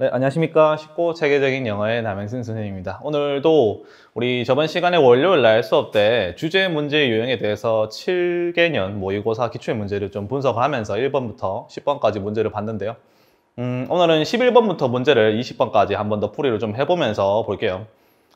네, 안녕하십니까. 쉽고 체계적인 영어의 남행순 선생님입니다. 오늘도 우리 저번 시간에 월요일 날 수업 때 주제 문제 유형에 대해서 7개년 모의고사 기출 문제를 좀 분석하면서 1번부터 10번까지 문제를 봤는데요. 음, 오늘은 11번부터 문제를 20번까지 한 번 더 풀이를 좀 해보면서 볼게요.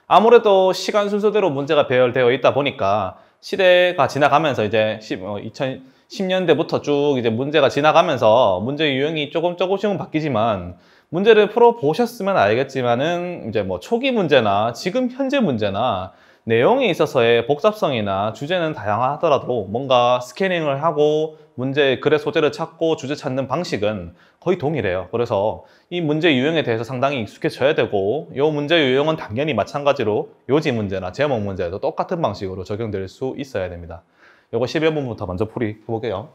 아무래도 시간 순서대로 문제가 배열되어 있다 보니까 시대가 지나가면서 이제 10, 어, 2010년대부터 쭉 이제 문제가 지나가면서 문제 유형이 조금 조금씩은 바뀌지만 문제를 풀어 보셨으면 알겠지만은 이제 뭐 초기 문제나 지금 현재 문제나 내용에 있어서의 복잡성이나 주제는 다양하더라도 뭔가 스캐닝을 하고 문제 글의 소재를 찾고 주제 찾는 방식은 거의 동일해요. 그래서 이 문제 유형에 대해서 상당히 익숙해져야 되고 이 문제 유형은 당연히 마찬가지로 요지 문제나 제목 문제도 똑같은 방식으로 적용될 수 있어야 됩니다. 요거 11번부터 먼저 풀이 해볼게요.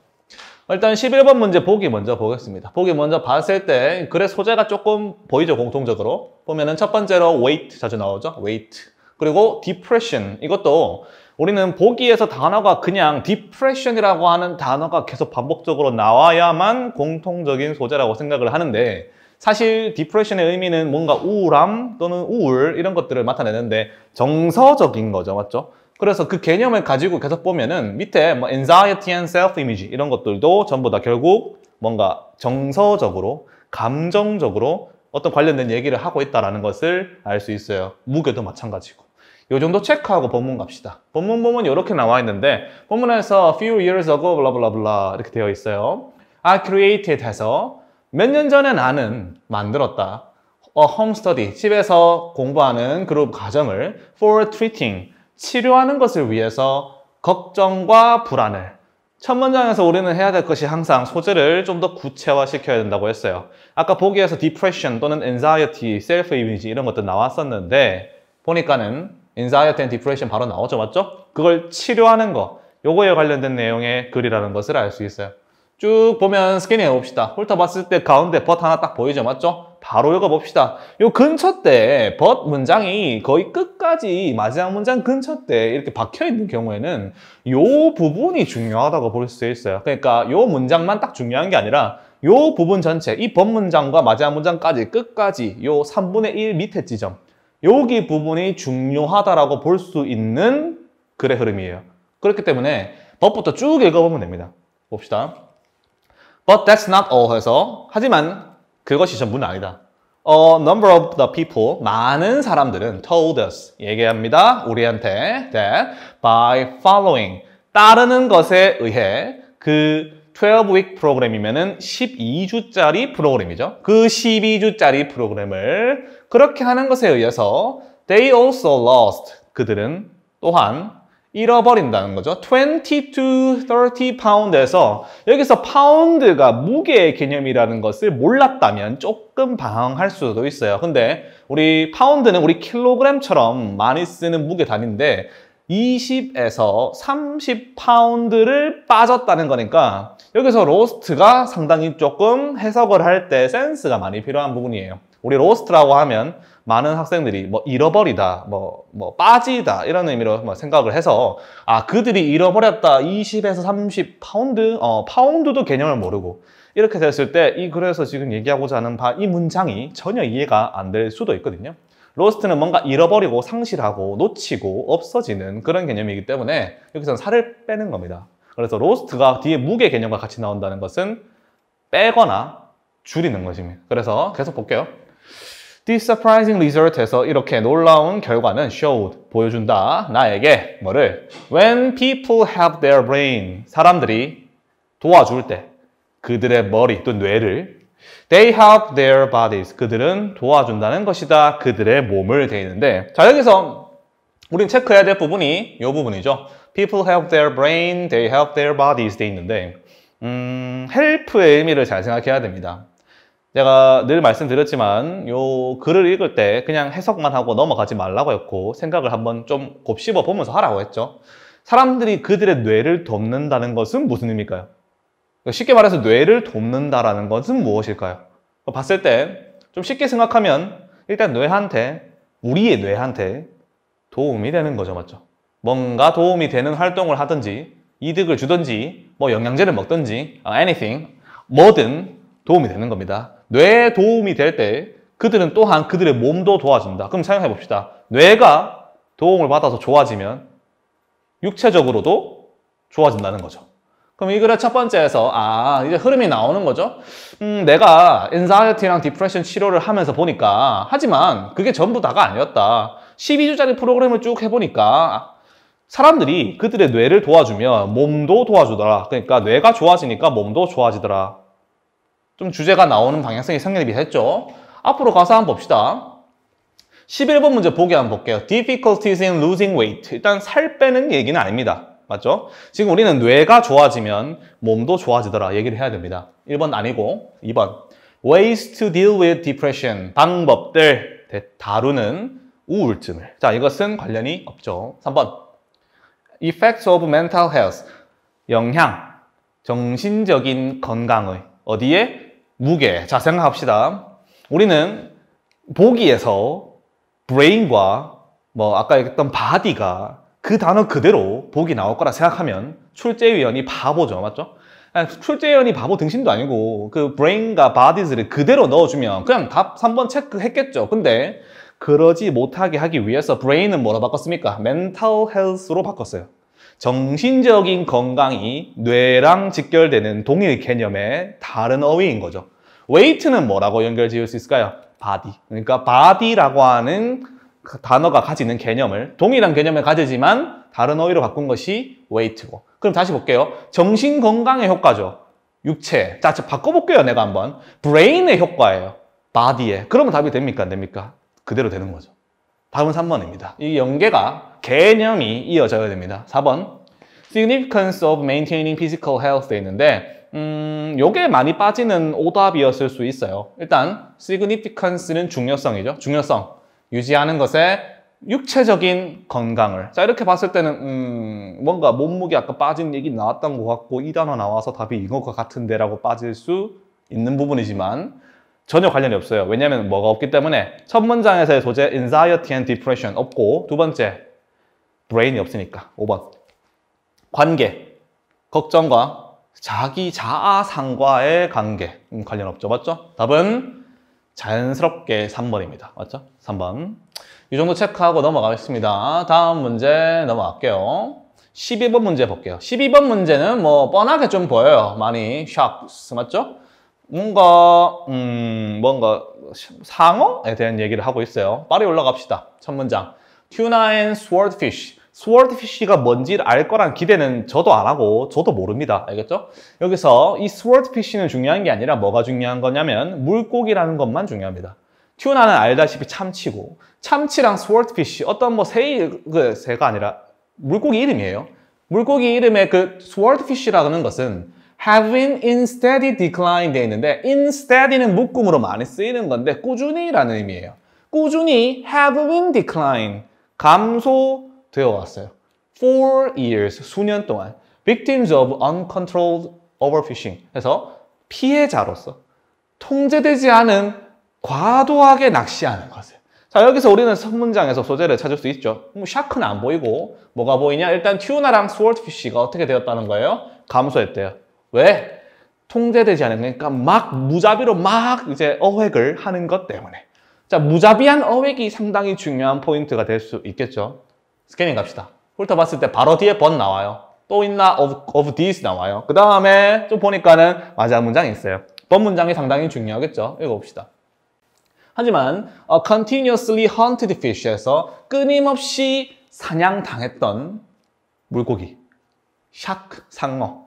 일단 11번 문제 보기 먼저 보겠습니다. 보기 먼저 봤을 때 글의 소재가 조금 보이죠, 공통적으로. 보면은 첫 번째로 weight 자주 나오죠, weight. 그리고 depression 이것도 우리는 보기에서 단어가 그냥 depression이라고 하는 단어가 계속 반복적으로 나와야만 공통적인 소재라고 생각을 하는데 사실 depression의 의미는 뭔가 우울함 또는 우울 이런 것들을 나타내는데 정서적인 거죠, 맞죠? 그래서 그 개념을 가지고 계속 보면은 밑에 뭐 anxiety and self-image 이런 것들도 전부 다 결국 뭔가 정서적으로, 감정적으로 어떤 관련된 얘기를 하고 있다는 것을 알 수 있어요. 무게도 마찬가지고. 요 정도 체크하고 본문 갑시다. 본문 보면 이렇게 나와 있는데 본문에서 few years ago blah 이렇게 되어 있어요. I created 해서 몇 년 전에 나는 만들었다. Home study, 집에서 공부하는 그룹 과정을 for treating, 치료하는 것을 위해서 걱정과 불안을 첫 문장에서 우리는 해야 될 것이 항상 소재를 좀 더 구체화시켜야 된다고 했어요. 아까 보기에서 depression 또는 anxiety, self-image 이런 것도 나왔었는데 보니까는 anxiety and depression 바로 나오죠, 맞죠? 그걸 치료하는 거, 요거에 관련된 내용의 글이라는 것을 알 수 있어요. 쭉 보면 스캐닝 해봅시다. 훑어봤을 때 가운데 벗 하나 딱 보이죠, 맞죠? 바로 읽어봅시다. 요 근처 때벗 문장이 거의 끝까지 마지막 문장 근처 때 이렇게 박혀있는 경우에는 요 부분이 중요하다고 볼 수 있어요. 그러니까 요 문장만 딱 중요한 게 아니라 요 부분 전체, 이벗 문장과 마지막 문장까지 끝까지 요 3분의 1 밑에 지점 여기 부분이 중요하다라고 볼 수 있는 글의 흐름이에요. 그렇기 때문에 법부터 쭉 읽어보면 됩니다. 봅시다. But that's not all 해서 하지만 그것이 전부는 아니다. A number of the people, 많은 사람들은 told us, 얘기합니다. 우리한테 that by following, 따르는 것에 의해 그 12week 프로그램이면은 12주짜리 프로그램이죠. 그 12주짜리 프로그램을 그렇게 하는 것에 의해서 they also lost, 그들은 또한 잃어버린다는 거죠. 20 to 30 파운드에서 여기서 파운드가 무게의 개념이라는 것을 몰랐다면 조금 방황할 수도 있어요. 근데 우리 파운드는 우리 킬로그램처럼 많이 쓰는 무게 단위인데 20에서 30 파운드를 빠졌다는 거니까 여기서 lost가 상당히 조금 해석을 할 때 센스가 많이 필요한 부분이에요. 우리 lost라고 하면 많은 학생들이 뭐 잃어버리다, 뭐, 뭐 빠지다 이런 의미로 뭐 생각을 해서 아 그들이 잃어버렸다 20에서 30 파운드, 어 파운드도 개념을 모르고 이렇게 됐을 때이 그래서 지금 얘기하고자 하는 바 이 문장이 전혀 이해가 안 될 수도 있거든요. 로스트는 뭔가 잃어버리고 상실하고 놓치고 없어지는 그런 개념이기 때문에 여기서는 살을 빼는 겁니다. 그래서 로스트가 뒤에 무게 개념과 같이 나온다는 것은 빼거나 줄이는 것입니다. 그래서 계속 볼게요. This surprising result에서 이렇게 놀라운 결과는 showed, 보여준다. 나에게 뭐를? When people have their brain, 사람들이 도와줄 때 그들의 머리 또 뇌를 They help their bodies, 그들은 도와준다는 것이다. 그들의 몸을 되는데 자 여기서 우린 체크해야 될 부분이 이 부분이죠. People help their brain, they help their bodies 돼 있는데 음, help의 의미를 잘 생각해야 됩니다. 제가 늘 말씀드렸지만 요 글을 읽을 때 그냥 해석만 하고 넘어가지 말라고 했고 생각을 한번 좀 곱씹어 보면서 하라고 했죠. 사람들이 그들의 뇌를 돕는다는 것은 무슨 의미일까요? 쉽게 말해서 뇌를 돕는다라는 것은 무엇일까요? 봤을 때 좀 쉽게 생각하면 일단 뇌한테 우리의 뇌한테 도움이 되는 거죠, 맞죠? 뭔가 도움이 되는 활동을 하든지 이득을 주든지 뭐 영양제를 먹든지 anything 뭐든 도움이 되는 겁니다. 뇌에 도움이 될 때 그들은 또한 그들의 몸도 도와준다. 그럼 생각해 봅시다. 뇌가 도움을 받아서 좋아지면 육체적으로도 좋아진다는 거죠. 그럼 이 글의 첫 번째에서 아 이제 흐름이 나오는 거죠. 음, 내가 엔자이어티랑 디프레션 치료를 하면서 보니까 하지만 그게 전부 다가 아니었다. 12주짜리 프로그램을 쭉 해보니까 사람들이 그들의 뇌를 도와주면 몸도 도와주더라. 그러니까 뇌가 좋아지니까 몸도 좋아지더라. 좀 주제가 나오는 방향성이 상당히 비슷했죠. 앞으로 가서 한번 봅시다. 11번 문제 보기 한번 볼게요. Difficulties in losing weight. 일단 살 빼는 얘기는 아닙니다. 맞죠? 지금 우리는 뇌가 좋아지면 몸도 좋아지더라 얘기를 해야 됩니다. 1번 아니고 2번 Ways to deal with depression 방법들 다루는 우울증을 자 이것은 관련이 없죠. 3번 Effects of mental health 영향 정신적인 건강의 어디에? 무게 자 생각합시다. 우리는 보기에서 brain과 뭐 아까 얘기했던 body가 그 단어 그대로 복이 나올 거라 생각하면 출제위원이 바보죠. 맞죠? 출제위원이 바보 등신도 아니고 그 brain과 bodies를 그대로 넣어주면 그냥 답 3번 체크했겠죠. 근데 그러지 못하게 하기 위해서 brain은 뭐로 바꿨습니까? mental health로 바꿨어요. 정신적인 건강이 뇌랑 직결되는 동일 개념의 다른 어휘인 거죠. weight는 뭐라고 연결 지을 수 있을까요? body. 그러니까 body라고 하는 그 단어가 가지는 개념을 동일한 개념을 가지지만 다른 어휘로 바꾼 것이 weight고 그럼 다시 볼게요. 정신 건강의 효과죠. 육체. 자, 바꿔볼게요. 내가 한번. brain의 효과예요. body에. 그러면 답이 됩니까? 안 됩니까? 그대로 되는 거죠. 답은 3번입니다. 이 연계가 개념이 이어져야 됩니다. 4번. significance of maintaining physical health 돼 있는데 음, 요게 많이 빠지는 오답이었을 수 있어요. 일단 significance는 중요성이죠. 중요성. 유지하는 것에 육체적인 건강을 자 이렇게 봤을 때는 음, 뭔가 몸무게 아까 빠진 얘기 나왔던 것 같고 이 단어 나와서 답이 이것과 같은데 라고 빠질 수 있는 부분이지만 전혀 관련이 없어요 왜냐하면 뭐가 없기 때문에 첫 문장에서의 소재 anxiety and depression 없고 두 번째 brain이 없으니까 5번 관계 걱정과 자기 자아상과의 관계 음, 관련 없죠 맞죠? 답은 자연스럽게 3번입니다. 맞죠? 3번. 이 정도 체크하고 넘어가겠습니다. 다음 문제 넘어갈게요. 12번 문제 볼게요. 12번 문제는 뭐 뻔하게 좀 보여요. 많이 샥스 맞죠? 뭔가 음 뭔가 상어에 대한 얘기를 하고 있어요. 빨리 올라갑시다. 첫 문장. Tuna and swordfish. 스워드피쉬가 뭔지를 알 거란 기대는 저도 안 하고 저도 모릅니다. 알겠죠? 여기서 이 스워드피쉬는 중요한 게 아니라 뭐가 중요한 거냐면 물고기라는 것만 중요합니다. 튜나는 알다시피 참치고 참치랑 스워드피쉬 어떤 뭐 새, 그 새가 아니라 물고기 이름이에요. 물고기 이름의 그 스워드피쉬라는 것은 having instead decline 돼 있는데 instead는 묶음으로 많이 쓰이는 건데 꾸준히라는 의미예요. 꾸준히 having decline 감소 되어 왔어요. For years, 수년 동안 victims of uncontrolled overfishing 해서 피해자로서 통제되지 않은 과도하게 낚시하는 것을 자 여기서 우리는 선문장에서 소재를 찾을 수 있죠. 뭐 shark는 안 보이고 뭐가 보이냐? 일단 tuna랑 swordfish가 어떻게 되었다는 거예요? 감소했대요. 왜? 통제되지 않은 그러니까 막 무자비로 막 이제 어획을 하는 것 때문에 자 무자비한 어획이 상당히 중요한 포인트가 될 수 있겠죠. scanning 갑시다. 훑어봤을 때 바로 뒤에 but 나와요. 또 있나? of, of this 나와요. 그 다음에 좀 보니까는 마지막 문장이 있어요. but 문장이 상당히 중요하겠죠. 읽어봅시다. 하지만 a continuously hunted fish에서 끊임없이 사냥당했던 물고기, shark, 상어.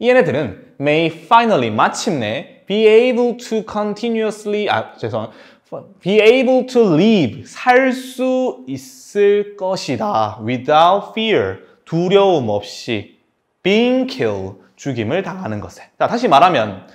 이 얘네들은 may finally 마침내 be able to continuously 아 죄송 be able to live 살 수 있을 것이다. without fear 두려움 없이 being killed 죽임을 당하는 것에. 자 다시 말하면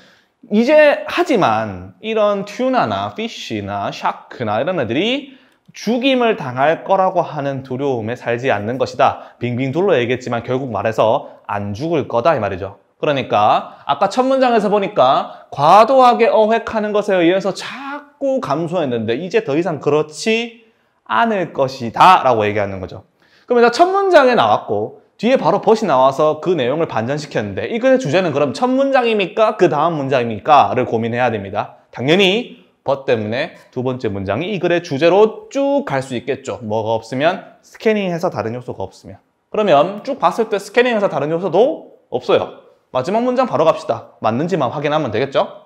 이제 하지만 이런 튜나나 피쉬나 샤크나 이런 애들이 죽임을 당할 거라고 하는 두려움에 살지 않는 것이다. 빙빙 둘러 얘기했지만 결국 말해서 안 죽을 거다 이 말이죠 그러니까 아까 첫 문장에서 보니까 과도하게 어획하는 것에 의해서 자 자꾸 감소했는데 이제 더 이상 그렇지 않을 것이다 라고 얘기하는 거죠. 그러면 첫 문장에 나왔고 뒤에 바로 벗이 나와서 그 내용을 반전시켰는데 이 글의 주제는 그럼 첫 문장입니까? 그 다음 문장입니까? 를 고민해야 됩니다. 당연히 but 때문에 두 번째 문장이 이 글의 주제로 쭉 갈 수 있겠죠. 뭐가 없으면 스캐닝해서 다른 요소가 없으면. 그러면 쭉 봤을 때 스캐닝해서 다른 요소도 없어요. 마지막 문장 바로 갑시다. 맞는지만 확인하면 되겠죠?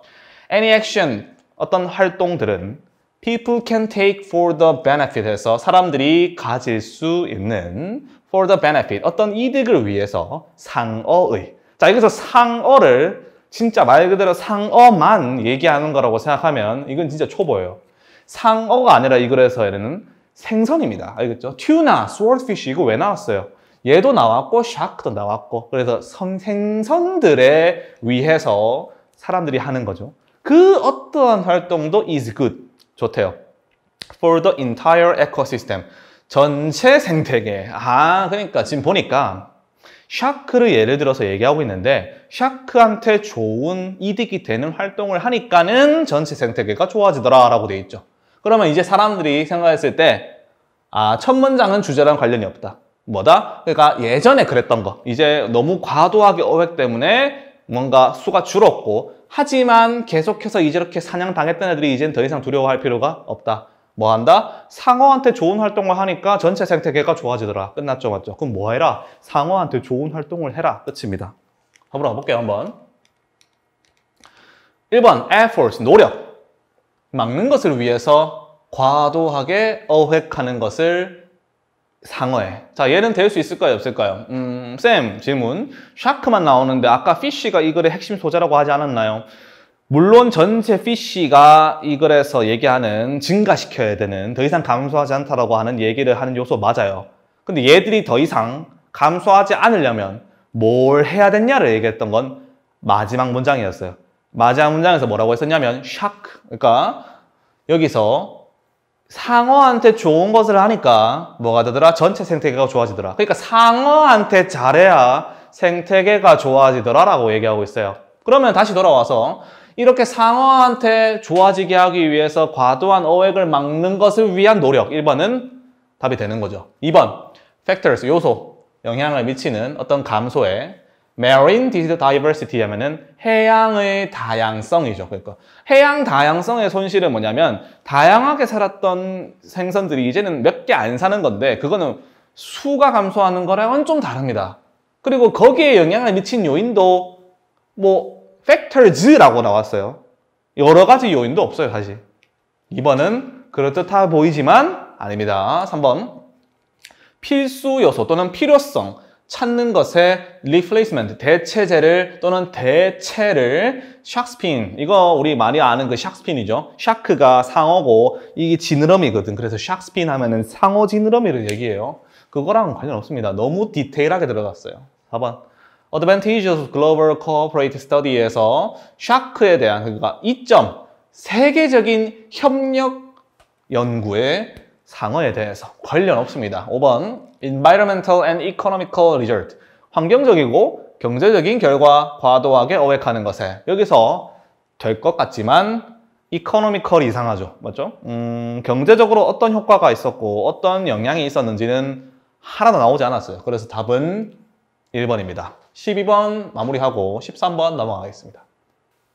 Any action, 어떤 활동들은 people can take for the benefit 해서 사람들이 가질 수 있는 for the benefit, 어떤 이득을 위해서 상어의. 자, 여기서 상어를 진짜 말 그대로 상어만 얘기하는 거라고 생각하면 이건 진짜 초보예요. 상어가 아니라 이 글에서는 생선입니다. 알겠죠? 튜나, swordfish 이거 왜 나왔어요? 얘도 나왔고 샤크도 나왔고 그래서 생선들에 위해서 사람들이 하는 거죠. 그 어떠한 활동도 is good. 좋대요. For the entire ecosystem. 전체 생태계. 아, 그러니까 지금 보니까 샤크를 예를 들어서 얘기하고 있는데 샤크한테 좋은 이득이 되는 활동을 하니까는 전체 생태계가 좋아지더라 라고 돼 있죠. 그러면 이제 사람들이 생각했을 때 아, 첫 문장은 주제랑 관련이 없다. 뭐다? 그러니까 예전에 그랬던 거. 이제 너무 과도하게 어획 때문에 뭔가 수가 줄었고 하지만 계속해서 이렇게 사냥당했던 애들이 이젠 더 이상 두려워할 필요가 없다. 뭐 한다? 상어한테 좋은 활동을 하니까 전체 생태계가 좋아지더라. 끝났죠, 맞죠? 그럼 뭐 해라? 상어한테 좋은 활동을 해라. 끝입니다. 한번 가볼게요, 한번. 1번, effort, 노력. 막는 것을 위해서 과도하게 어획하는 것을 상어에. 자, 얘는 될 수 있을까요? 없을까요? 음, 쌤, 질문. 샤크만 나오는데 아까 피쉬가 이 글의 핵심 소재라고 하지 않았나요? 물론 전체 fish가 이 글에서 얘기하는 증가시켜야 되는 더 이상 감소하지 않다라고 하는 얘기를 하는 요소 맞아요. 근데 얘들이 더 이상 감소하지 않으려면 뭘 해야 되냐를 얘기했던 건 마지막 문장이었어요. 마지막 문장에서 뭐라고 했었냐면 shark. 그러니까 여기서 상어한테 좋은 것을 하니까 뭐가 되더라? 전체 생태계가 좋아지더라. 그러니까 상어한테 잘해야 생태계가 좋아지더라 라고 얘기하고 있어요. 그러면 다시 돌아와서 이렇게 상어한테 좋아지게 하기 위해서 과도한 어획을 막는 것을 위한 노력 1번은 답이 되는 거죠. 2번 factors 요소 영향을 미치는 어떤 감소에 marine diversity 하면은 해양의 다양성이죠. 그러니까 해양 다양성의 손실은 뭐냐면 다양하게 살았던 생선들이 이제는 몇 개 안 사는 건데 그거는 수가 감소하는 거랑은 좀 다릅니다. 그리고 거기에 영향을 미친 요인도 뭐 factors라고 나왔어요. 여러 가지 요인도 없어요, 사실. 2번은 그럴듯해 보이지만 아닙니다. 3번. 필수 요소 또는 필요성 찾는 것의 replacement, 대체제를 또는 대체를 샥스핀, 이거 우리 많이 아는 그 샥스핀이죠. 샤크가 상어고 이게 지느러미거든. 그래서 샥스핀 하면 은 상어 지느러미를 얘기해요. 그거랑 관련 없습니다. 너무 디테일하게 들어갔어요. 4번. Advantages of Global Corporate Study에서 샤크에 대한 그러니까 이점 세계적인 협력 연구의 상어에 대해서 관련 없습니다. 5번 Environmental and Economical Result 환경적이고 경제적인 결과 과도하게 어획하는 것에 여기서 될 것 같지만 이코노미컬 이상하죠. 맞죠? 음, 경제적으로 어떤 효과가 있었고 어떤 영향이 있었는지는 하나도 나오지 않았어요. 그래서 답은 1번입니다. 12번 마무리하고 13번 넘어가겠습니다.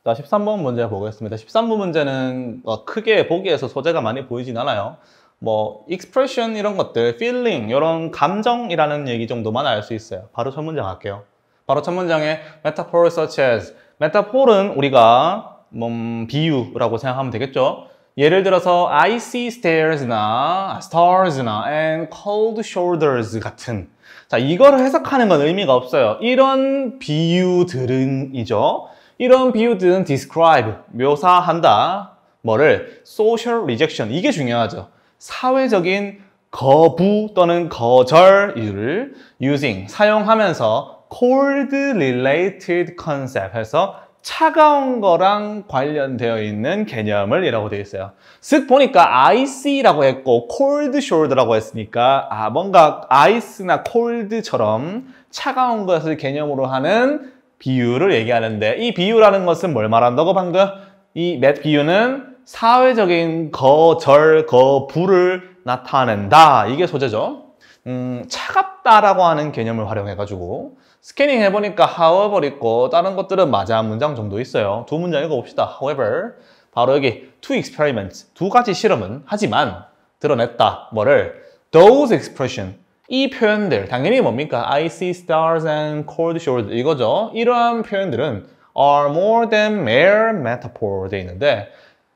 자, 13번 문제 보겠습니다. 13번 문제는 어, 크게 보기에서 소재가 많이 보이진 않아요. 뭐 expression 이런 것들, feeling 이런 감정이라는 얘기 정도만 알 수 있어요. 바로 첫 문장 할게요. 바로 첫 문장에 metaphor such as metaphor은 우리가 뭐 비유라고 생각하면 되겠죠. 예를 들어서 I see stairs나 stars나 and cold shoulders 같은 자, 이거를 해석하는 건 의미가 없어요. 이런 비유들은이죠. 이런 비유들은 describe, 묘사한다. 뭐를? social rejection. 이게 중요하죠. 사회적인 거부 또는 거절을 using, 사용하면서 cold related concept 해서 차가운 거랑 관련되어 있는 개념을 이라고 되어 있어요. 쓱 보니까 icy라고 했고 cold shoulder라고 했으니까 아 뭔가 아이스나 cold처럼 차가운 것을 개념으로 하는 비유를 얘기하는데 이 비유라는 것은 뭘 말한다고 방금? 이 맷 비유는 사회적인 거 절, 거 부를 나타낸다. 이게 소재죠. 음, 차갑다라고 하는 개념을 활용해가지고 스캐닝 해보니까 however 있고 다른 것들은 맞아 문장 정도 있어요. 두 문장 읽어봅시다. however 바로 여기 two experiments 두 가지 실험은 하지만 드러냈다. 뭐를 those expression 이 표현들 당연히 뭡니까? I see stars and cold shores 이거죠. 이러한 표현들은 are more than mere metaphor 돼 있는데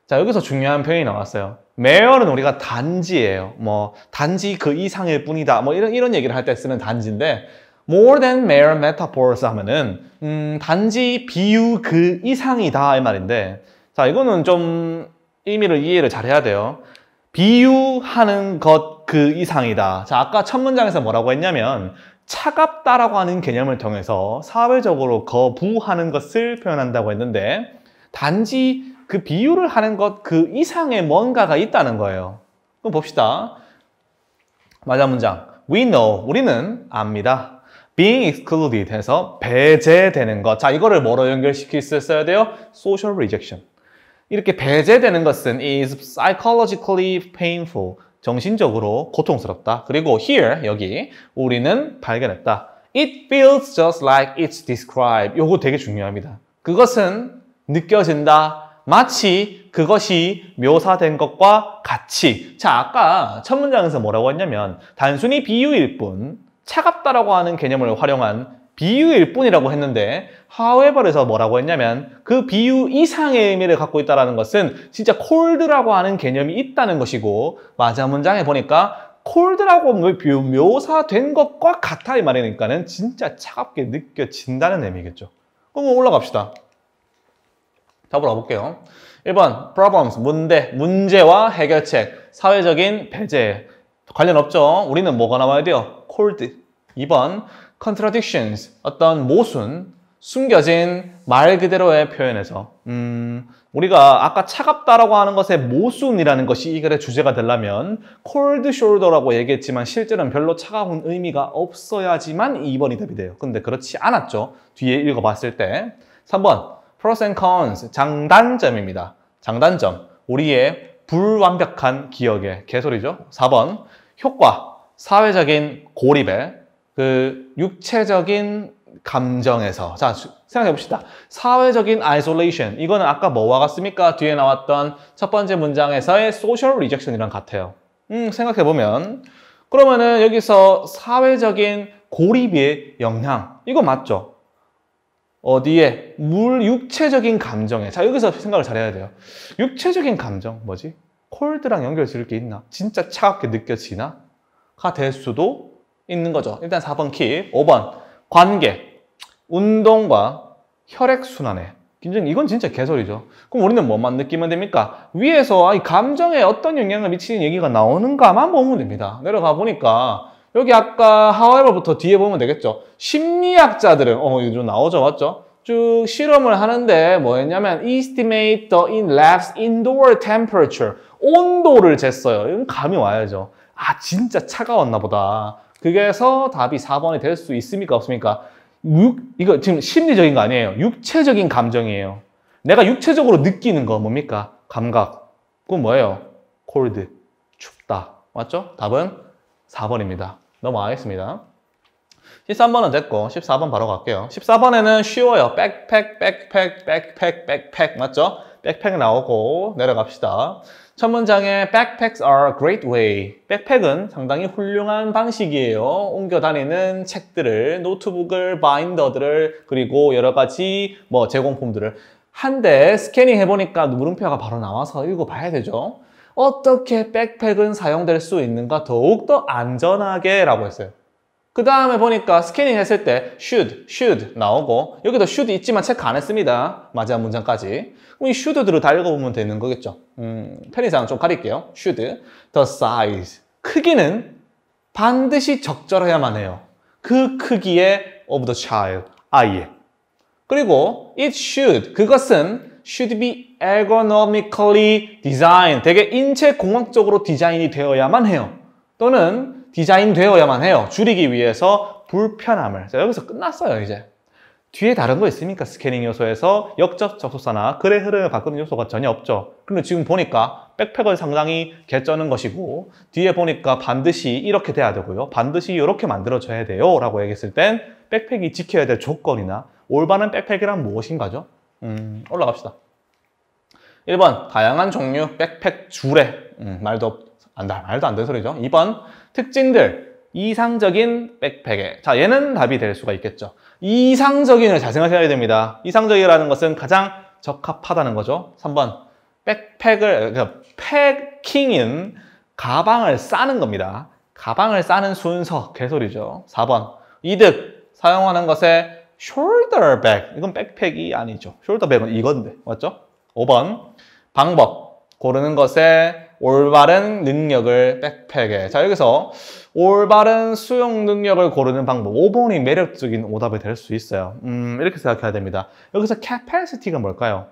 자 여기서 중요한 표현이 나왔어요. mere는 우리가 단지예요. 뭐 단지 그 이상일 뿐이다. 뭐 이런 이런 얘기를 할 때 쓰는 단지인데 more than mere metaphors 하면은 음, 단지 비유 그 이상이다 이 말인데 자 이거는 좀 의미를 이해를 잘 해야 돼요. 비유하는 것 그 이상이다. 자, 아까 첫 문장에서 뭐라고 했냐면 차갑다라고 하는 개념을 통해서 사회적으로 거부하는 것을 표현한다고 했는데 단지 그 비유를 하는 것 그 이상의 뭔가가 있다는 거예요. 그럼 봅시다. 맞아 문장. We know. 우리는 압니다. being excluded 해서 배제되는 것. 자, 이거를 뭐로 연결시킬 수 있어야 돼요? social rejection. 이렇게 배제되는 것은 is psychologically painful. 정신적으로 고통스럽다. 그리고 here, 여기 우리는 발견했다. It feels just like it's described. 요거 되게 중요합니다. 그것은 느껴진다. 마치 그것이 묘사된 것과 같이. 자, 아까 첫 문장에서 뭐라고 했냐면 단순히 비유일 뿐 차갑다라고 하는 개념을 활용한 비유일 뿐이라고 했는데 however에서 뭐라고 했냐면 그 비유 이상의 의미를 갖고 있다는 것은 진짜 cold라고 하는 개념이 있다는 것이고 맞아 문장에 보니까 cold라고 묘사된 것과 같아 이 말이니까는 진짜 차갑게 느껴진다는 의미겠죠. 그럼 올라갑시다. 답을 알아볼게요. 1번 problems 문제 문제와 해결책 사회적인 배제 관련 없죠. 우리는 뭐가 나와야 돼요? cold 2번 contradictions, 어떤 모순, 숨겨진 말 그대로의 표현에서 음, 우리가 아까 차갑다라고 하는 것의 모순이라는 것이 이 글의 주제가 되려면 cold shoulder라고 얘기했지만 실제로는 별로 차가운 의미가 없어야지만 2번이 답이 돼요. 근데 그렇지 않았죠. 뒤에 읽어봤을 때 3번 pros and cons, 장단점입니다. 장단점, 우리의 불완벽한 기억의 개소리죠. 4번 효과, 사회적인 고립에 그 육체적인 감정에서 자 생각해 봅시다. 사회적인 isolation 이거는 아까 뭐와 같습니까? 뒤에 나왔던 첫 번째 문장에서의 social rejection이랑 같아요. 음 생각해 보면 그러면은 여기서 사회적인 고립의 영향 이거 맞죠? 어디에? 물 육체적인 감정에 자 여기서 생각을 잘해야 돼요. 육체적인 감정 뭐지? 콜드랑 연결 지을 게 있나? 진짜 차갑게 느껴지나? 가 될 수도 있는 거죠. 일단 4번 킵. 5번 관계. 운동과 혈액순환에. 굉장히 이건 진짜 개소리죠. 그럼 우리는 뭐만 느끼면 됩니까? 위에서 이 감정에 어떤 영향을 미치는 얘기가 나오는가만 보면 됩니다. 내려가 보니까 여기 아까 however부터 뒤에 보면 되겠죠. 심리학자들은 어 이거 좀 나오죠, 맞죠? 쭉 실험을 하는데 뭐였냐면 estimate the in lab's indoor temperature 온도를 쟀어요. 이건 감이 와야죠. 아 진짜 차가웠나 보다. 그래서 답이 4번이 될 수 있습니까? 없습니까? 육, 이거 지금 심리적인 거 아니에요. 육체적인 감정이에요. 내가 육체적으로 느끼는 거 뭡니까? 감각. 그건 뭐예요? cold. 춥다. 맞죠? 답은 4번입니다. 넘어가겠습니다. 13번은 됐고 14번 바로 갈게요. 14번에는 쉬워요. 백팩, 백팩, 백팩, 백팩 맞죠? 백팩 나오고 내려갑시다. 첫 문장에 backpacks are a great way. 백팩은 상당히 훌륭한 방식이에요. 옮겨 다니는 책들을, 노트북을, 바인더들을, 그리고 여러 가지 뭐 제공품들을 한데 스캐닝 해보니까 물음표가 바로 나와서 읽어봐야 되죠. 어떻게 백팩은 사용될 수 있는가 더욱더 안전하게 라고 했어요. 그 다음에 보니까 스캐닝 했을 때 should, should 나오고 여기도 should 있지만 체크 안 했습니다. 마지막 문장까지. 그럼 이 should들을 다 읽어보면 되는 거겠죠. 음, 편의상 좀 가릴게요. should, the size. 크기는 반드시 적절해야만 해요. 그 크기의 of the child, 아이의. 그리고 it should, 그것은 should be ergonomically designed. 되게 인체 공학적으로 디자인이 되어야만 해요. 또는 디자인 되어야만 해요. 줄이기 위해서 불편함을. 자, 여기서 끝났어요, 이제. 뒤에 다른 거 있습니까? 스캐닝 요소에서 역적 접속사나 글의 흐름을 바꾸는 요소가 전혀 없죠. 근데 지금 보니까 백팩을 상당히 개쩌는 것이고 뒤에 보니까 반드시 이렇게 돼야 되고요. 반드시 이렇게 만들어져야 돼요. 라고 얘기했을 땐 백팩이 지켜야 될 조건이나 올바른 백팩이란 무엇인가죠? 음, 올라갑시다. 1번 다양한 종류 백팩 줄에 음, 말도 안 말도 안 되는 소리죠. 2번 특징들 이상적인 백팩에 자 얘는 답이 될 수가 있겠죠. 이상적인을 잘 생각해야 됩니다. 이상적이라는 것은 가장 적합하다는 거죠. 3번 백팩을 그러니까 패킹인 가방을 싸는 겁니다. 가방을 싸는 순서 개소리죠. 4번 이득 사용하는 것에 shoulder bag. 이건 백팩이 아니죠. shoulder bag은 이건데. 맞죠? 5번 방법. 고르는 것에 올바른 능력을 백팩에. 자 여기서 올바른 수용 능력을 고르는 방법. 5번이 매력적인 오답이 될 수 있어요. 음, 이렇게 생각해야 됩니다. 여기서 capacity가 뭘까요?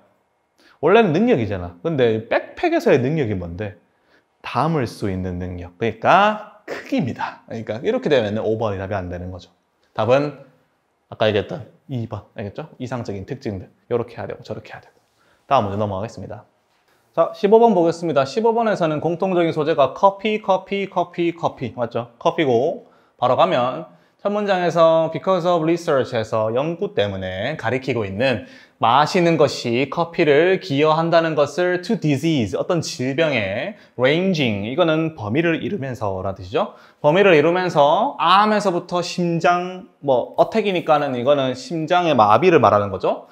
원래는 능력이잖아. 근데 백팩에서의 능력이 뭔데? 담을 수 있는 능력. 그러니까 크기입니다. 그러니까 이렇게 되면 5번이 답이 안 되는 거죠. 답은 아까 얘기했던 2번 알겠죠? 이상적인 특징들 이렇게 해야 되고 저렇게 해야 되고 다음 문제 넘어가겠습니다 자, 15번 보겠습니다. 15번에서는 공통적인 소재가 커피, 커피, 커피, 커피 맞죠? 커피고 바로 가면 첫 문장에서 because of research에서 연구 때문에 가리키고 있는 마시는 것이 커피를 기여한다는 것을 to disease, 어떤 질병에 ranging, 이거는 범위를 이루면서 라는 뜻이죠. 범위를 이루면서 암에서부터 심장, 뭐 어택이니까는 이거는 심장의 마비를 말하는 거죠.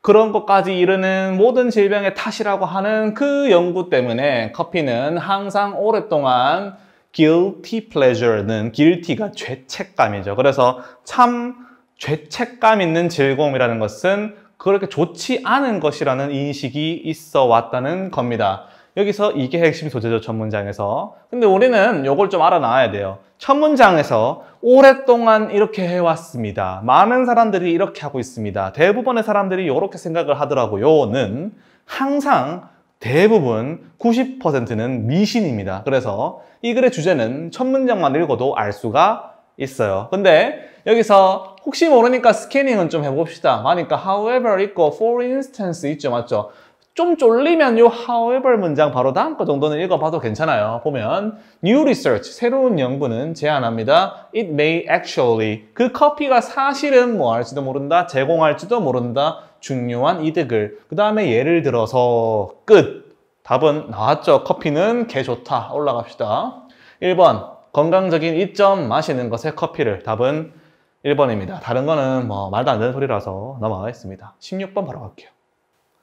그런 것까지 이르는 모든 질병의 탓이라고 하는 그 연구 때문에 커피는 항상 오랫동안 guilty pleasure는 guilty가 죄책감이죠. 그래서 참 죄책감 있는 즐거움이라는 것은 그렇게 좋지 않은 것이라는 인식이 있어 왔다는 겁니다. 여기서 이게 핵심 소재죠, 첫 문장에서. 근데 우리는 이걸 좀 알아놔야 돼요. 첫 문장에서 오랫동안 이렇게 해왔습니다. 많은 사람들이 이렇게 하고 있습니다. 대부분의 사람들이 이렇게 생각을 하더라고요.는 항상 대부분 90%는 미신입니다. 그래서 이 글의 주제는 첫 문장만 읽어도 알 수가 있어요. 근데 여기서 혹시 모르니까 스캐닝은 좀 해봅시다. 하니까 however 있고 for instance 있죠. 맞죠? 좀 쫄리면 요 however 문장 바로 다음 거 정도는 읽어봐도 괜찮아요. 보면 new research, 새로운 연구는 제안합니다. It may actually, 그 커피가 사실은 뭐 할지도 모른다, 제공할지도 모른다, 중요한 이득을. 그 다음에 예를 들어서 끝. 답은 나왔죠. 커피는 개 좋다. 올라갑시다. 1번, 건강적인 이점 마시는 것에 커피를. 답은 1번입니다. 다른 거는 뭐 말도 안 되는 소리라서 넘어가겠습니다. 16번 바로 갈게요.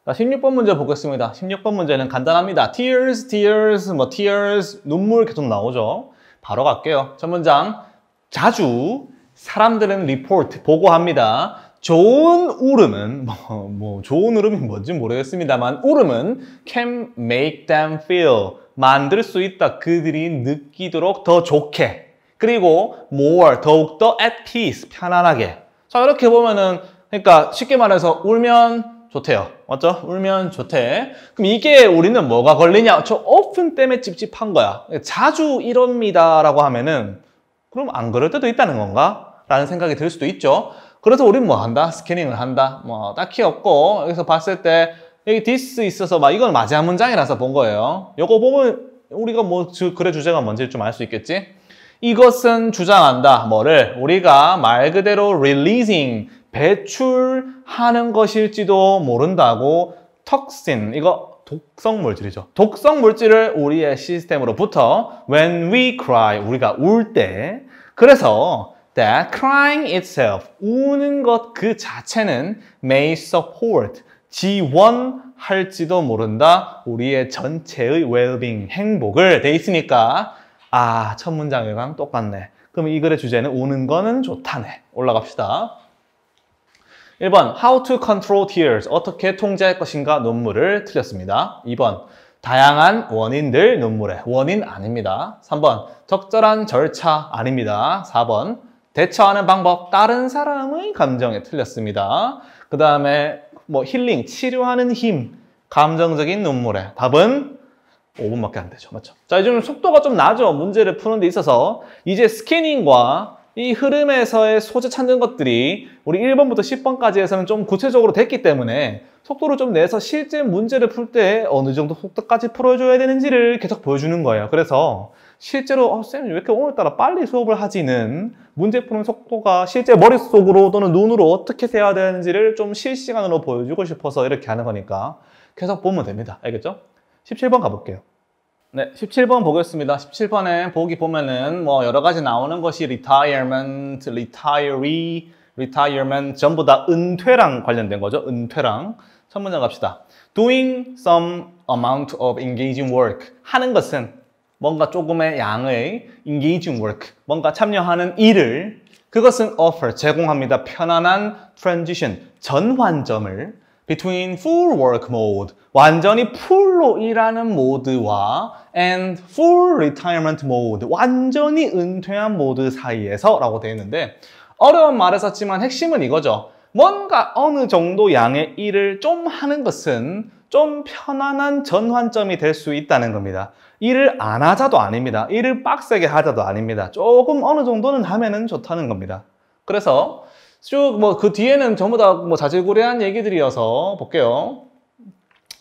자, 16번 문제 보겠습니다. 16번 문제는 간단합니다. tears, tears, 뭐 tears, 눈물 계속 나오죠. 바로 갈게요. 첫 문장. 자주 사람들은 report, 보고합니다. 좋은 울음은, 뭐, 뭐 좋은 울음이 뭔지 모르겠습니다만 울음은 can make them feel, 만들 수 있다. 그들이 느끼도록 더 좋게. 그리고 more, 더욱더 at peace, 편안하게. 자, 이렇게 보면은, 그러니까 쉽게 말해서 울면 좋대요. 맞죠? 울면 좋대. 그럼 이게 우리는 뭐가 걸리냐? 저 often 때문에 찝찝한 거야. 자주 이럽니다라고 하면은 그럼 안 그럴 때도 있다는 건가? 라는 생각이 들 수도 있죠. 그래서 우리는 뭐 한다? 스캐닝을 한다. 뭐 딱히 없고 여기서 봤을 때 여기 this 있어서 막 이건 마지막 문장이라서 본 거예요. 요거 보면 우리가 뭐 글의 주제가 뭔지 좀 알 수 있겠지? 이것은 주장한다. 뭐를 우리가 말 그대로 releasing 배출하는 것일지도 모른다고 턱신 이거 독성 물질이죠. 독성 물질을 우리의 시스템으로부터 when we cry 우리가 울 때 그래서 that crying itself 우는 것 그 자체는 may support 지원할지도 모른다 우리의 전체의 well-being 행복을 돼 있으니까 아 첫 문장이랑 똑같네. 그럼 이 글의 주제는 우는 거는 좋다네. 올라갑시다. 1번 How to control tears 어떻게 통제할 것인가 눈물을 틀렸습니다. 2번 다양한 원인들 눈물의 원인 아닙니다. 3번 적절한 절차 아닙니다. 4번 대처하는 방법 다른 사람의 감정에 틀렸습니다. 그 다음에 뭐 힐링 치료하는 힘 감정적인 눈물의 답은 5분밖에 안 되죠. 맞죠? 자, 이제 속도가 좀 나죠. 문제를 푸는 데 있어서 이제 스캐닝과 이 흐름에서의 소재 찾는 것들이 우리 1번부터 10번까지에서는 좀 구체적으로 됐기 때문에 속도를 좀 내서 실제 문제를 풀 때 어느 정도 속도까지 풀어줘야 되는지를 계속 보여주는 거예요. 그래서 실제로 어, 쌤, 왜 이렇게 오늘따라 빨리 수업을 하지는 문제 푸는 속도가 실제 머릿속으로 또는 눈으로 어떻게 돼야 되는지를 좀 실시간으로 보여주고 싶어서 이렇게 하는 거니까 계속 보면 됩니다. 알겠죠? 17번 가볼게요. 네, 17번 보겠습니다. 17번에 보기 보면은 뭐 여러 가지 나오는 것이 retirement, retiree, retirement 전부 다 은퇴랑 관련된 거죠. 은퇴랑. 첫 문장 갑시다. doing some amount of engaging work 하는 것은 뭔가 조금의 양의 engaging work 뭔가 참여하는 일을 그것은 offer 제공합니다. 편안한 transition 전환점을 between full work mode 완전히 풀로 일하는 모드와 and full retirement mode 완전히 은퇴한 모드 사이에서 라고 되어 있는데 어려운 말을 썼지만 핵심은 이거죠. 뭔가 어느 정도 양의 일을 좀 하는 것은 좀 편안한 전환점이 될 수 있다는 겁니다. 일을 안 하자도 아닙니다. 일을 빡세게 하자도 아닙니다. 조금 어느 정도는 하면은 좋다는 겁니다. 그래서 쭉 뭐 그 뒤에는 전부 다 뭐 자질구레한 얘기들이어서 볼게요.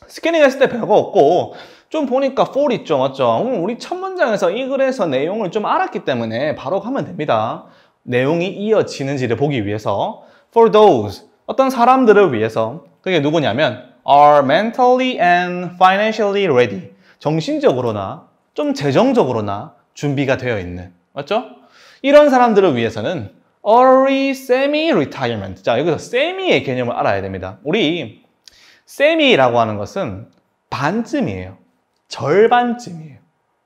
스캐닝 했을 때 별거 없고 좀 보니까 for 있죠 맞죠? 음, 우리 첫 문장에서 이 글에서 내용을 좀 알았기 때문에 바로 가면 됩니다. 내용이 이어지는지를 보기 위해서 for those 어떤 사람들을 위해서 그게 누구냐면 are mentally and financially ready. 정신적으로나 좀 재정적으로나 준비가 되어 있는. 맞죠? 이런 사람들을 위해서는 early semi-retirement. 자 여기서 semi의 개념을 알아야 됩니다. 우리 semi라고 하는 것은 반쯤이에요. 절반쯤이에요.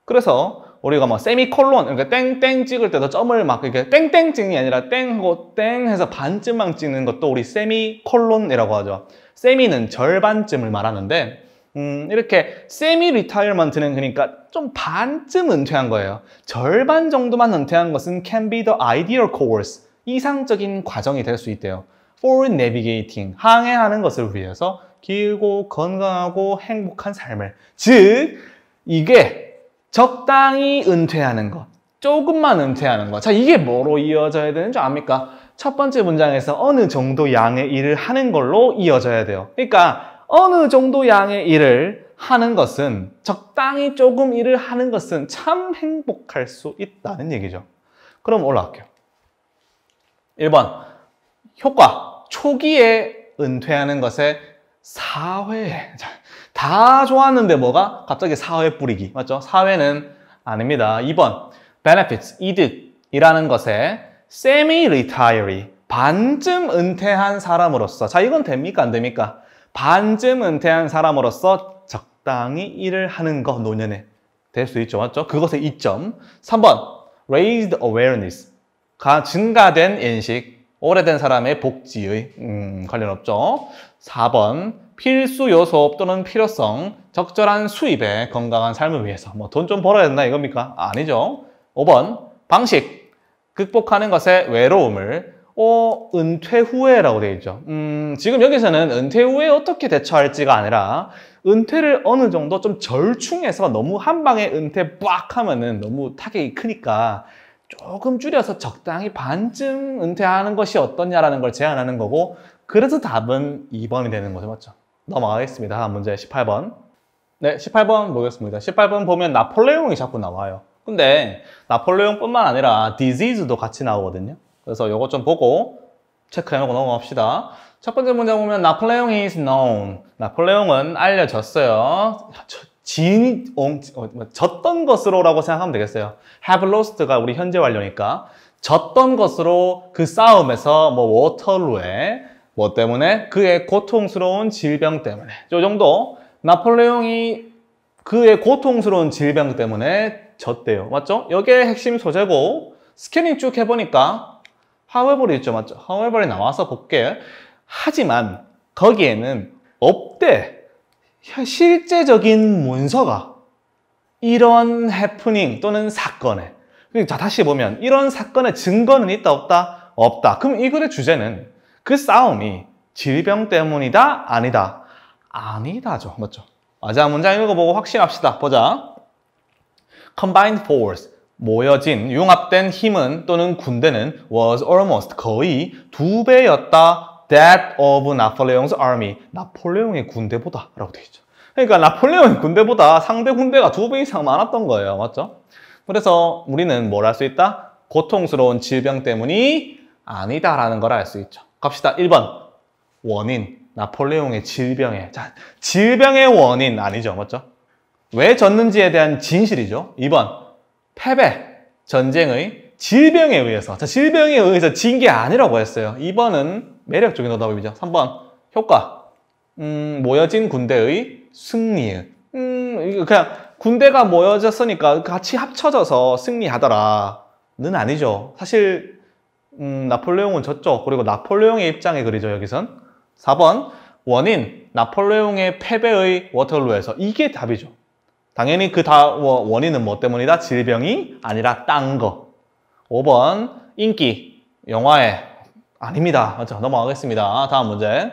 그래서 우리가 뭐 세미콜론 그러니까 땡땡 찍을 때도 점을 막 이렇게 땡땡 찍는 게 아니라 땡하고 땡 해서 반쯤만 찍는 것도 우리 세미콜론이라고 하죠 semi는 절반쯤을 말하는데 음, 이렇게 semi-retirement는 그러니까 좀 반쯤 은퇴한 거예요. 절반 정도만 은퇴한 것은 can be the ideal course. 이상적인 과정이 될 수 있대요. for navigating. 항해하는 것을 위해서 길고 건강하고 행복한 삶을. 즉, 이게 적당히 은퇴하는 것. 조금만 은퇴하는 것. 자, 이게 뭐로 이어져야 되는 줄 압니까? 첫 번째 문장에서 어느 정도 양의 일을 하는 걸로 이어져야 돼요. 그러니까 어느 정도 양의 일을 하는 것은 적당히 조금 일을 하는 것은 참 행복할 수 있다는 얘기죠. 그럼 올라갈게요. 1번 효과 초기에 은퇴하는 것에 사회 다 좋았는데 뭐가 갑자기 사회 뿌리기 맞죠? 사회는 아닙니다. 2번 benefits 이득이라는 것에 semi-retiree 반쯤 은퇴한 사람으로서 자 이건 됩니까 안 됩니까? 반쯤 은퇴한 사람으로서 적당히 일을 하는 거 노년에 될 수 있죠. 맞죠? 그것의 이점. 3번 raised awareness 가 증가된 인식 오래된 사람의 복지의 음, 관련 없죠. 4번 필수 요소 또는 필요성 적절한 수입에 건강한 삶을 위해서 뭐 돈 좀 벌어야 된다 이겁니까? 아니죠. 5번 방식 극복하는 것의 외로움을 어, 은퇴 후에라고 되어 있죠. 음, 지금 여기서는 은퇴 후에 어떻게 대처할지가 아니라 은퇴를 어느 정도 좀 절충해서 너무 한 방에 은퇴 빡 하면은 너무 타격이 크니까 조금 줄여서 적당히 반쯤 은퇴하는 것이 어떻냐라는 걸 제안하는 거고 그래서 답은 2번이 되는 거죠. 맞죠? 넘어가겠습니다. 다음 문제 18번. 네, 18번 보겠습니다. 18번 보면 나폴레옹이 자꾸 나와요. 근데 나폴레옹뿐만 아니라 디지즈도 같이 나오거든요. 그래서 이것 좀 보고 체크해놓고 넘어갑시다. 첫 번째 문제 보면 나폴레옹 is known. 나폴레옹은 알려졌어요. 진, 어, 뭐, 졌던 것으로라고 생각하면 되겠어요. have lost가 우리 현재 완료니까 졌던 것으로 그 싸움에서 뭐 워터루에 뭐 때문에 그의 고통스러운 질병 때문에 이 정도 나폴레옹이 그의 고통스러운 질병 때문에 졌대요. 맞죠? 이게 핵심 소재고 스캐닝 쭉 해보니까 however이 있죠. 맞죠? however이 나와서 볼게. 하지만 거기에는 없대. 실제적인 문서가 이런 해프닝 또는 사건에 자 다시 보면 이런 사건의 증거는 있다 없다? 없다. 그럼 이 글의 주제는 그 싸움이 질병 때문이다? 아니다? 아니다죠. 맞죠? 맞아 문장 읽어보고 확신합시다. 보자. combined force 모여진 융합된 힘은 또는 군대는 was almost 거의 두 배였다 that of Napoleon's army 나폴레옹의 군대보다 라고 되어 있죠 그러니까 나폴레옹의 군대보다 상대 군대가 두 배 이상 많았던 거예요 맞죠? 그래서 우리는 뭘 할 수 있다? 고통스러운 질병 때문이 아니다라는 걸 알 수 있죠 갑시다 1번 원인 나폴레옹의 질병에. 자, 질병의 원인 아니죠. 맞죠? 왜 졌는지에 대한 진실이죠. 2번, 패배, 전쟁의 질병에 의해서. 자, 질병에 의해서 진 게 아니라고 했어요. 2번은 매력적인 오답이죠. 3번, 효과. 음, 모여진 군대의 승리. 음, 그냥 군대가 모여졌으니까 같이 합쳐져서 승리하더라는 아니죠. 사실 음, 나폴레옹은 졌죠. 그리고 나폴레옹의 입장에 그리죠, 여기선. 4번 원인, 나폴레옹의 패배의 워털루에서 이게 답이죠. 당연히 그 다 원인은 뭐 때문이다? 질병이 아니라 딴 거. 5번 인기, 영화에 아닙니다. 맞죠? 넘어가겠습니다. 다음 문제.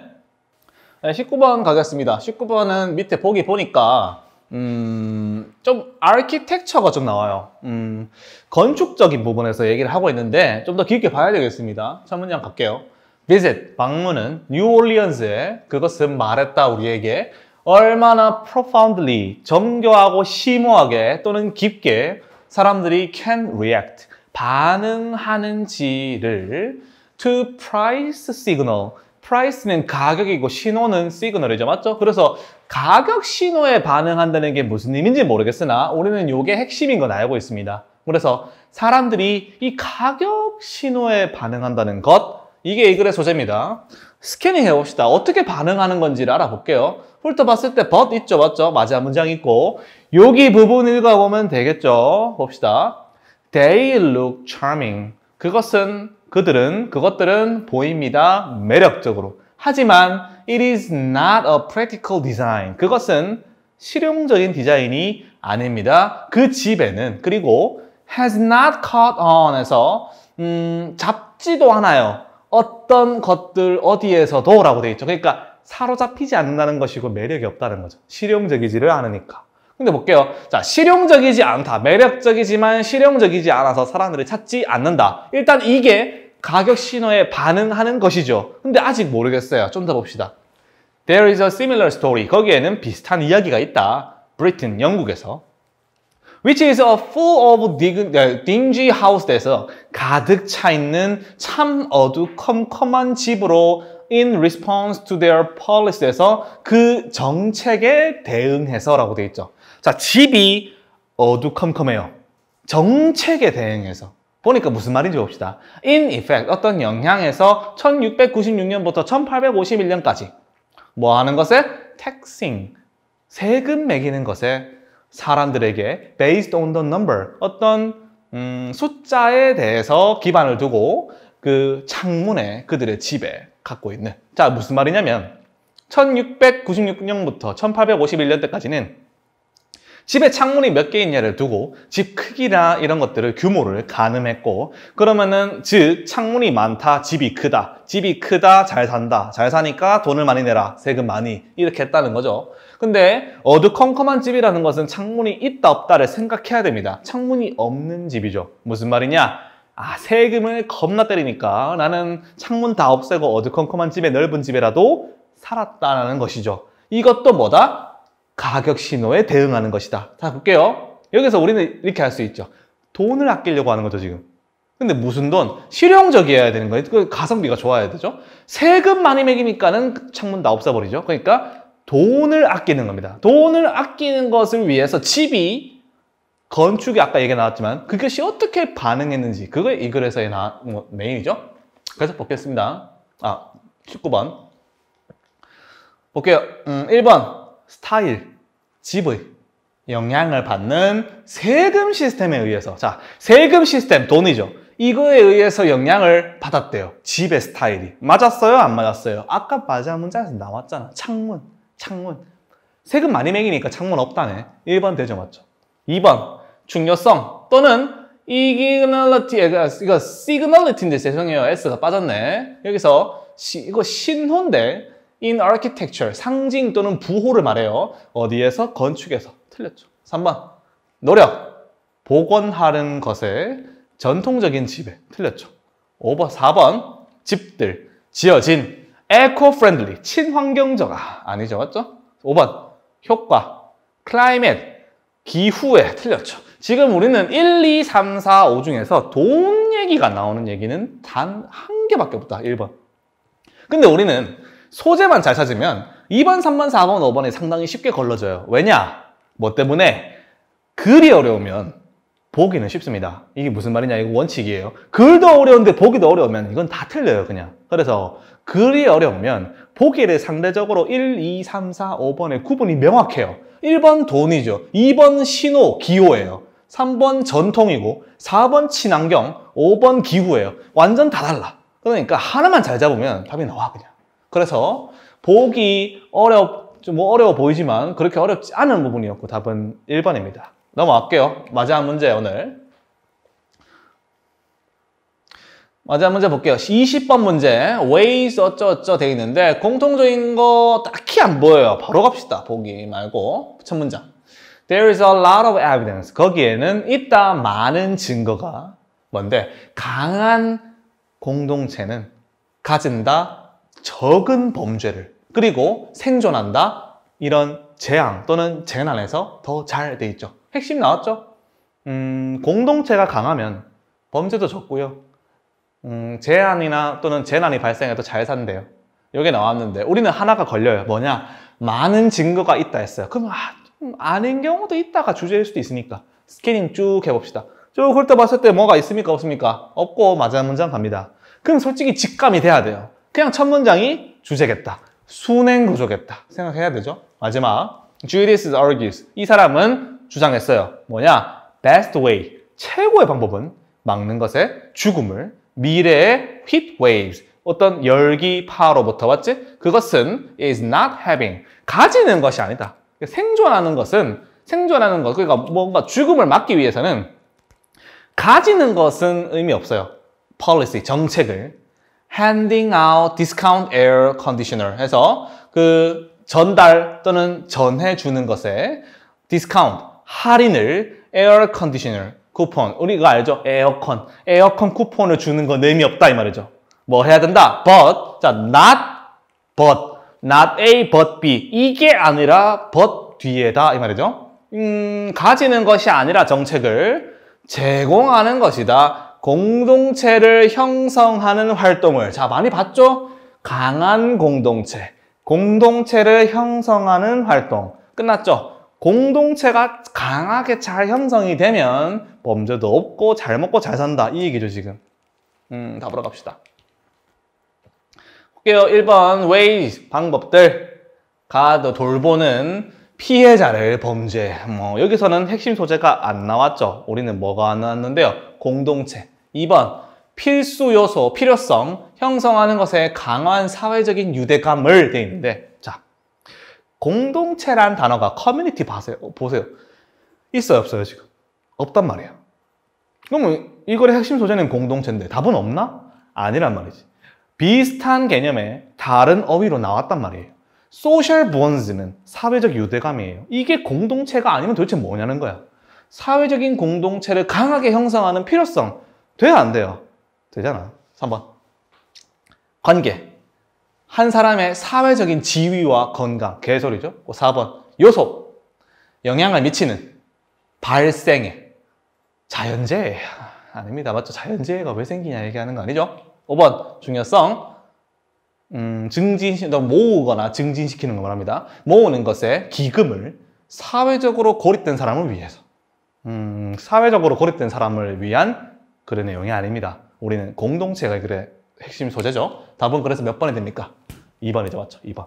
19번 가겠습니다. 19번은 밑에 보기 보니까 음, 좀 아키텍처가 좀 나와요. 음, 건축적인 부분에서 얘기를 하고 있는데 좀 더 깊게 봐야 되겠습니다. 첫 문장 갈게요. visit, 방문은 뉴올리언스에 그것은 말했다 우리에게 얼마나 profoundly, 정교하고 심오하게 또는 깊게 사람들이 can react, 반응하는지를 to price signal, price는 가격이고 신호는 시그널이죠. 맞죠? 그래서 가격 신호에 반응한다는 게 무슨 의미인지 모르겠으나 우리는 이게 핵심인 건 알고 있습니다. 그래서 사람들이 이 가격 신호에 반응한다는 것 이게 이 글의 소재입니다. 스캐닝 해봅시다. 어떻게 반응하는 건지를 알아볼게요. 훑어봤을 때 but 있죠. 맞죠? 맞아 문장 있고 여기 부분 읽어보면 되겠죠. 봅시다. They look charming. 그것은 그들은 그것들은 보입니다. 매력적으로. 하지만 it is not a practical design. 그것은 실용적인 디자인이 아닙니다. 그 집에는 그리고 has not caught on에서 음, 잡지도 않아요. 어떤 것들 어디에서도 라고 되어 있죠. 그러니까 사로잡히지 않는다는 것이고 매력이 없다는 거죠. 실용적이지를 않으니까. 근데 볼게요. 자, 실용적이지 않다. 매력적이지만 실용적이지 않아서 사람들이 찾지 않는다. 일단 이게 가격 신호에 반응하는 것이죠. 근데 아직 모르겠어요. 좀 더 봅시다. There is a similar story. 거기에는 비슷한 이야기가 있다. Britain, 영국에서. Which is a full of dingy house에서 가득 차 있는 참 어두컴컴한 집으로 in response to their policy에서 그 정책에 대응해서라고 되어 있죠. 자, 집이 어두컴컴해요. 정책에 대응해서. 보니까 무슨 말인지 봅시다. In effect, 어떤 영향에서 1696년부터 1851년까지 뭐 하는 것에? taxing, 세금 매기는 것에 사람들에게 based on the number, 어떤 음, 숫자에 대해서 기반을 두고 그 창문에 그들의 집에 갖고 있는 자 무슨 말이냐면 1696년부터 1851년 때까지는 집에 창문이 몇 개 있냐를 두고 집 크기나 이런 것들을 규모를 가늠했고 그러면은 즉 창문이 많다 집이 크다. 집이 크다 잘 산다. 잘 사니까 돈을 많이 내라. 세금 많이. 이렇게 했다는 거죠. 근데 어두컴컴한 집이라는 것은 창문이 있다 없다를 생각해야 됩니다. 창문이 없는 집이죠. 무슨 말이냐? 아 세금을 겁나 때리니까 나는 창문 다 없애고 어두컴컴한 집에 넓은 집에라도 살았다는 것이죠. 이것도 뭐다? 가격 신호에 대응하는 것이다. 자, 볼게요. 여기서 우리는 이렇게 할 수 있죠. 돈을 아끼려고 하는 거죠, 지금. 근데 무슨 돈? 실용적이어야 되는 거예요. 그 가성비가 좋아야 되죠. 세금 많이 매기니까는 창문 다 없애버리죠. 그러니까 돈을 아끼는 겁니다. 돈을 아끼는 것을 위해서 집이 건축이 아까 얘기 나왔지만 그것이 어떻게 반응했는지 그게 이 글에서의 나, 뭐, 메인이죠. 그래서 보겠습니다. 아, 19번. 볼게요. 음, 1번. 스타일, 집의 영향을 받는 세금 시스템에 의해서. 자 세금 시스템 돈이죠. 이거에 의해서 영향을 받았대요. 집의 스타일이. 맞았어요? 안 맞았어요? 아까 맞아 문장에서 나왔잖아. 창문 창문. 세금 많이 매기니까 창문 없다네. 1번 되죠 맞죠? 2번 중요성 또는 이기널리티 이거 시그널리티인데 죄송해요. S가 빠졌네. 여기서 시, 이거 신호인데 in architecture, 상징 또는 부호를 말해요. 어디에서? 건축에서. 틀렸죠. 3번. 노력. 복원하는 것에 전통적인 집에. 틀렸죠. 5번, 4번. 집들. 지어진 eco-friendly, 친환경적아. 아니죠. 맞죠? 5번. 효과. climate. 기후에. 틀렸죠. 지금 우리는 1, 2, 3, 4, 5 중에서 돈 얘기가 나오는 얘기는 단 한 개밖에 없다. 1번. 근데 우리는 소재만 잘 찾으면 2번, 3번, 4번, 5번이 상당히 쉽게 걸러져요. 왜냐? 뭐 때문에? 글이 어려우면 보기는 쉽습니다. 이게 무슨 말이냐? 이거 원칙이에요. 글도 어려운데 보기도 어려우면 이건 다 틀려요, 그냥. 그래서 글이 어려우면 보기를 상대적으로 1, 2, 3, 4, 5번의 구분이 명확해요. 1번 돈이죠. 2번 신호, 기호예요. 3번 전통이고 4번 친환경, 5번 기후예요. 완전 다 달라. 그러니까 하나만 잘 잡으면 답이 나와 그냥. 그래서 보기 어렵 좀 뭐 어려워 보이지만 그렇게 어렵지 않은 부분이었고 답은 1번입니다. 넘어갈게요. 마지막 문제 오늘. 마지막 문제 볼게요. 20번 문제 ways 어쩌어쩌 돼 있는데 공통적인 거 딱히 안 보여요. 바로 갑시다. 보기 말고 첫 문장. There is a lot of evidence. 거기에는 있다 많은 증거가 뭔데 강한 공동체는 가진다 적은 범죄를 그리고 생존한다 이런 재앙 또는 재난에서 더 잘 돼 있죠. 핵심 나왔죠? 음, 공동체가 강하면 범죄도 적고요. 음, 재난이나 또는 재난이 발생해도 잘 산대요. 여기 나왔는데 우리는 하나가 걸려요. 뭐냐? 많은 증거가 있다 했어요. 그럼 아, 아닌 경우도 있다가 주제일 수도 있으니까 스캐닝 쭉 해봅시다. 쭉 훑어봤을 때 뭐가 있습니까? 없습니까? 없고 맞아 문장 갑니다. 그럼 솔직히 직감이 돼야 돼요. 그냥 첫 문장이 주제겠다. 순행 구조겠다. 생각해야 되죠. 마지막 Judas argues. 이 사람은 주장했어요. 뭐냐? Best way. 최고의 방법은 막는 것의 죽음을 미래의 heat waves. 어떤 열기 파로부터 왔지? 그것은 is not having. 가지는 것이 아니다. 생존하는 것은 생존하는 것 그러니까 뭔가 죽음을 막기 위해서는 가지는 것은 의미 없어요. policy 정책을 handing out discount air conditioner 해서 그 전달 또는 전해 주는 것에 discount 할인을 air conditioner 쿠폰. 우리가 알죠? 에어컨. 에어컨 쿠폰을 주는 건 의미 없다 이 말이죠. 뭐 해야 된다? but. 자 not but. not A but B. 이게 아니라 but 뒤에다 이 말이죠. 음, 가지는 것이 아니라 정책을 제공하는 것이다. 공동체를 형성하는 활동을 자 많이 봤죠? 강한 공동체 공동체를 형성하는 활동 끝났죠? 공동체가 강하게 잘 형성이 되면 범죄도 없고 잘 먹고 잘 산다 이 얘기죠 지금 음, 답으로 갑시다 볼게요 1번 ways 방법들 가드 돌보는 피해자를 범죄. 뭐 여기서는 핵심 소재가 안 나왔죠. 우리는 뭐가 안 나왔는데요. 공동체. 2번 필수 요소, 필요성 형성하는 것에 강한 사회적인 유대감을 돼 있는데 자 공동체란 단어가 커뮤니티 봐세요. 보세요. 있어요, 없어요 지금? 없단 말이에요. 그러면 이거의 핵심 소재는 공동체인데 답은 없나? 아니란 말이지. 비슷한 개념의 다른 어휘로 나왔단 말이에요. 소셜 본즈는 사회적 유대감이에요. 이게 공동체가 아니면 도대체 뭐냐는 거야. 사회적인 공동체를 강하게 형성하는 필요성 돼야 안 돼요? 되잖아. 3번. 관계. 한 사람의 사회적인 지위와 건강. 개소리죠. 4번. 요소. 영향을 미치는 발생에. 자연재해. 아닙니다. 맞죠? 자연재해가 왜 생기냐 얘기하는 거 아니죠? 5번. 중요성. 음, 증진, 모으거나 증진시키는 거 말합니다. 모으는 것에 기금을 사회적으로 고립된 사람을 위해서. 음, 사회적으로 고립된 사람을 위한 그런 내용이 아닙니다. 우리는 공동체가 그래 핵심 소재죠. 답은 그래서 몇 번이 됩니까? 2번이죠. 맞죠? 2번.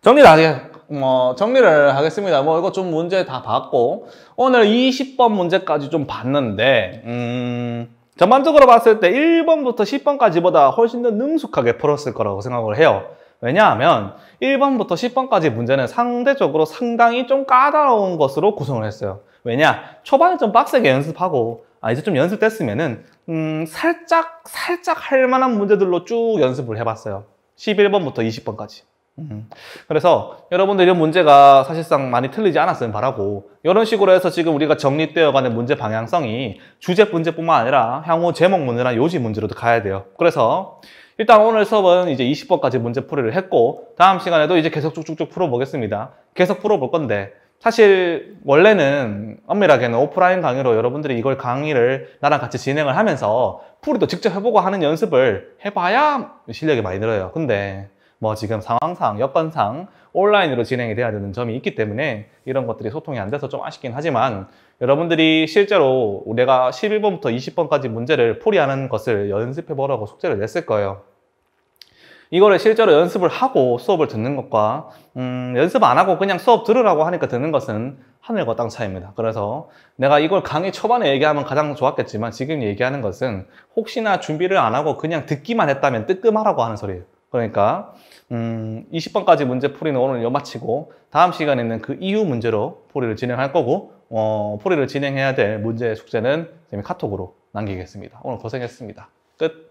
정리를 하게, 뭐, 정리를 하겠습니다. 뭐, 이거 좀 문제 다 봤고, 오늘 20번 문제까지 좀 봤는데, 음, 전반적으로 봤을 때 1번부터 10번까지보다 훨씬 더 능숙하게 풀었을 거라고 생각을 해요. 왜냐하면 1번부터 10번까지 문제는 상대적으로 상당히 좀 까다로운 것으로 구성을 했어요. 왜냐? 초반에 좀 빡세게 연습하고 아 이제 좀 연습 됐으면은 음 살짝 살짝 할 만한 문제들로 쭉 연습을 해봤어요. 11번부터 20번까지. 음. 그래서 여러분들 이런 문제가 사실상 많이 틀리지 않았으면 바라고 이런 식으로 해서 지금 우리가 정립되어가는 문제 방향성이 주제 문제뿐만 아니라 향후 제목 문제나 요지 문제로도 가야 돼요. 그래서 일단 오늘 수업은 이제 20번까지 문제 풀이를 했고 다음 시간에도 이제 계속 쭉쭉쭉 풀어보겠습니다. 계속 풀어볼 건데 사실 원래는 엄밀하게는 오프라인 강의로 여러분들이 이걸 강의를 나랑 같이 진행을 하면서 풀이도 직접 해보고 하는 연습을 해봐야 실력이 많이 늘어요. 근데 뭐 지금 상황상, 여건상 온라인으로 진행이 돼야 되는 점이 있기 때문에 이런 것들이 소통이 안 돼서 좀 아쉽긴 하지만 여러분들이 실제로 내가 11번부터 20번까지 문제를 풀이하는 것을 연습해 보라고 숙제를 냈을 거예요. 이거를 실제로 연습을 하고 수업을 듣는 것과 음, 연습 안 하고 그냥 수업 들으라고 하니까 듣는 것은 하늘과 땅 차이입니다. 그래서 내가 이걸 강의 초반에 얘기하면 가장 좋았겠지만 지금 얘기하는 것은 혹시나 준비를 안 하고 그냥 듣기만 했다면 뜨끔하라고 하는 소리예요. 그러니까 음, 20번까지 문제 풀이는 오늘 요 마치고 다음 시간에는 그 이후 문제로 풀이를 진행할 거고 어, 풀이를 진행해야 될 문제 숙제는 카톡으로 남기겠습니다. 오늘 고생했습니다. 끝.